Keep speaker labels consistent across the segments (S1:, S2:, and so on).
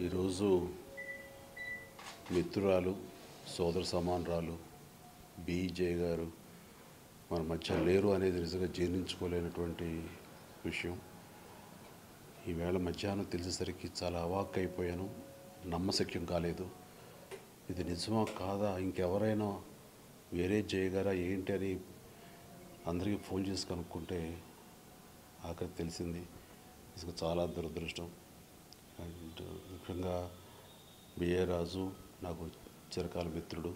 S1: ఈరోజు మిత్రురాలు సోదర సమానరాలు బీజే గారు మన మధ్య లేరు అనేది నిజంగా జీర్ణించుకోలేనటువంటి విషయం. ఈవేళ మధ్యాహ్నం తెలిసేసరికి చాలా అవాక్ అయిపోయాను. నమ్మశక్యం కాలేదు. ఇది నిజమా కాదా? ఇంకెవరైనా వేరే జయగారా ఏంటి అని అందరికీ ఫోన్ చేసి కనుక్కుంటే ఆఖరి తెలిసింది. ఇది చాలా దురదృష్టం. అండ్ ముఖ్యంగా బిఏ రాజు నాకు చిరకాల మిత్రుడు.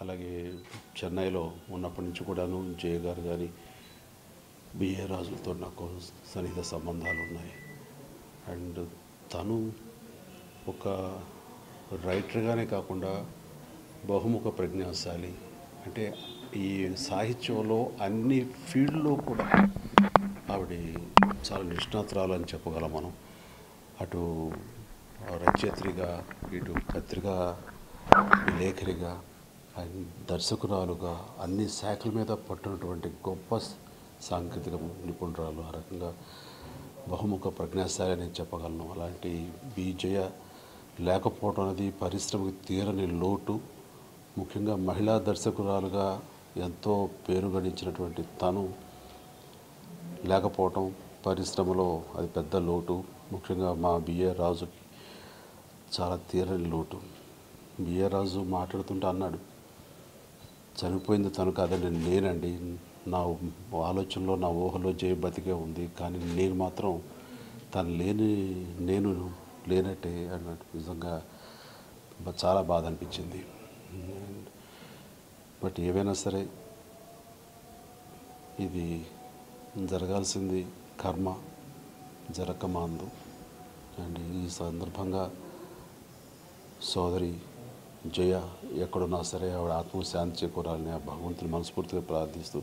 S1: అలాగే చెన్నైలో ఉన్నప్పటి నుంచి కూడాను జయ గారు కానీ బిఏ రాజులతో నాకు సన్నిహిత సంబంధాలు ఉన్నాయి. అండ్ తను ఒక రైటర్గానే కాకుండా బహుముఖ ప్రజ్ఞాశాలి. అంటే ఈ సాహిత్యంలో అన్ని ఫీల్డ్లో కూడా ఆవిడ చాలా నిష్ణాతురాలు అని చెప్పగలం మనం. అటు రచయిత్రిగా ఇటు పత్రికా లేఖరిగా అండ్ దర్శకురాలుగా అన్ని శాఖల మీద పట్టున్నటువంటి గొప్ప సాంకేతిక నిపుణురాలు. ఆ రకంగా బహుముఖ ప్రజ్ఞాశాలి అని చెప్పగలను. అలాంటి విజయ లేకపోవడం అనేది పరిశ్రమకి తీరని లోటు. ముఖ్యంగా మహిళా దర్శకురాలుగా ఎంతో పేరు గడించినటువంటి తను లేకపోవటం పరిశ్రమలో అది పెద్ద లోటు. ముఖ్యంగా మా బిఏ రాజుకి చాలా తీరని లోటు. బిఏ రాజు మాట్లాడుతుంటే అన్నాడు చనిపోయింది తను కాదండి నేనండి. నా ఆలోచనలో నా ఊహలో జయ బతికే ఉంది. కానీ నేను మాత్రం తను లేని నేను లేనట్టే అన్నట్టు నిజంగా చాలా బాధ అనిపించింది. బట్ ఏవైనా సరే ఇది జరగాల్సింది. కర్మ జరకమాందు అండ్ ఈ సందర్భంగా సోదరి జయ ఎక్కడున్నా సరే ఆవిడ ఆత్మశాంతి చేకూరాలని ఆ భగవంతుని మనస్ఫూర్తిగా ప్రార్థిస్తూ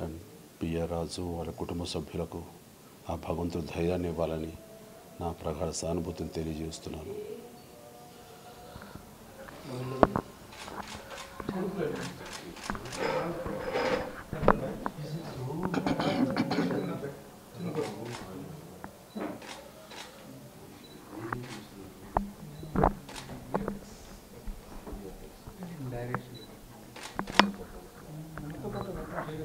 S1: అండ్ పియరాజు వాళ్ళ కుటుంబ సభ్యులకు ఆ భగవంతుడు ధైర్యాన్ని ఇవ్వాలని నా ప్రగాఢ సానుభూతిని తెలియజేస్తున్నాను Thank you.